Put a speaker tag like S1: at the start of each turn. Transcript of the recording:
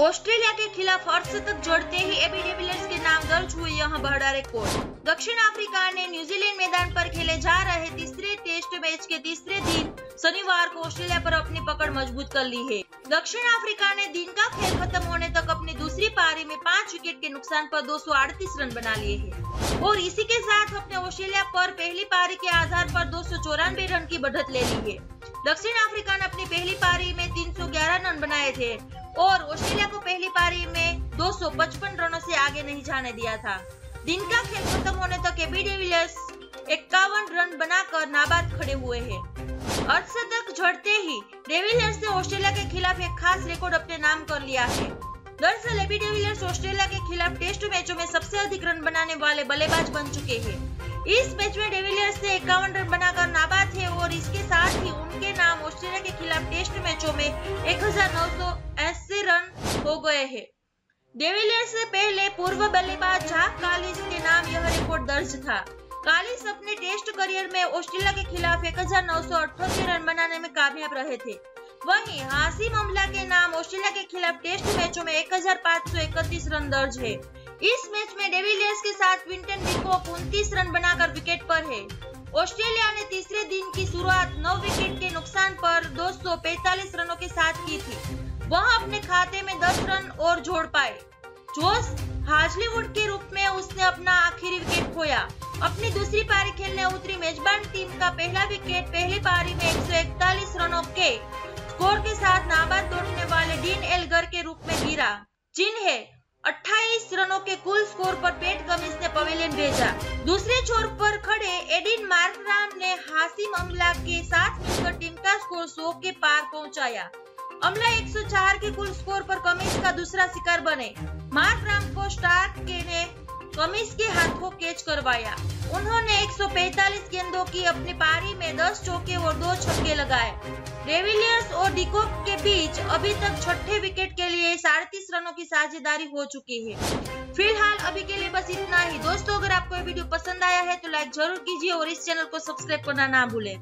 S1: Australia के खिलाफ अर्धशतक जोड़ते ही एबी डिविलियर्स के नाम दर्ज हुए यहाँ बड़ा रिकॉर्ड दक्षिण अफ्रीका ने न्यूजीलैंड मैदान पर खेले जा रहे तीसरे टेस्ट मैच के तीसरे दिन शनिवार को ऑस्ट्रेलिया पर अपनी पकड़ मज़बूत कर ली है। दक्षिण अफ्रीका ने दिन का खेल खत्म होने तक अपनी दूसरी पारी में पाँच विकेट के नुकसान पर दो सौ अड़तीस रन बना लिए हैं। और इसी के साथ अपने ऑस्ट्रेलिया पर पहली पारी के आधार पर दो सौ चौरानबे रन की बढ़त ले ली है। दक्षिण अफ्रीका ने अपनी पहली पारी में 311 रन बनाए थे। और ऑस्ट्रेलिया को पहली पारी में 255 रनों से आगे नहीं जाने दिया था। दिन का खेल खत्म होने तक तो एबी डिविलियर्स इक्यावन रन बनाकर नाबाद खड़े हुए हैं। अर्धशतक झड़ते ही डेविलियर्स ने ऑस्ट्रेलिया के खिलाफ एक खास रिकॉर्ड अपने नाम कर लिया है। दरअसल एबी डिविलियर्स ऑस्ट्रेलिया के खिलाफ टेस्ट मैचों में सबसे अधिक रन बनाने वाले बल्लेबाज बन चुके हैं। इस मैच में डेविलियर्स ने इक्यावन रन बनाकर नाबाद है और इसके साथ ही उनके नाम ऑस्ट्रेलिया के खिलाफ टेस्ट मैचों में एक रन हो गए हैं डेविलियर्स से पहले पूर्व बल्लेबाज जाक कालिस के नाम यह रिकॉर्ड दर्ज था कालिस अपने टेस्ट करियर में ऑस्ट्रेलिया के खिलाफ एक रन बनाने में कामयाब रहे थे वहीं हासिम अमला के नाम ऑस्ट्रेलिया के खिलाफ टेस्ट मैचों में 1531 रन दर्ज है इस मैच में डेविलियर्स के साथ विंटन डिकॉक उनतीस रन बनाकर विकेट पर है ऑस्ट्रेलिया ने तीसरे दिन की शुरुआत नौ विकेट के नुकसान पर 245 रनों के साथ की थी वह अपने खाते में 10 रन और जोड़ पाए। जोस हाजलीवुड के रूप में उसने अपना आखिरी विकेट खोया। अपनी दूसरी पारी खेलने उतरी मेजबान टीम का पहला विकेट पहली पारी में 141 रनों के स्कोर के साथ नाबाद तोड़ने वाले डीन एलगर के रूप में गिरा। जिन्हें 28 रनों के कुल स्कोर पर पेट कमिंस ने पवेलियन भेजा। दूसरे छोर पर खड़े एडिन मार्कराम ने हासिम अमला के साथ मिलकर टीम का स्कोर 100 के पार पहुँचाया। अमला 104 के कुल स्कोर पर कमिंस का दूसरा शिकार बने। मार्क राम को स्टार्क के ने कमिंस के हाथों कैच करवाया। उन्होंने 145 गेंदों की अपनी पारी में 10 चौके और दो छक्के लगाए। डेविलियर्स और डिकोक के बीच अभी तक छठे विकेट के लिए साड़तीस रनों की साझेदारी हो चुकी है। फ़िलहाल अभी के लिए बस इतना ही। दोस्तों, अगर आपको ये वीडियो पसंद आया है तो लाइक ज़रूर कीजिए और इस चैनल को सब्सक्राइब करना ना भूलें।